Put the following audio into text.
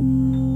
Música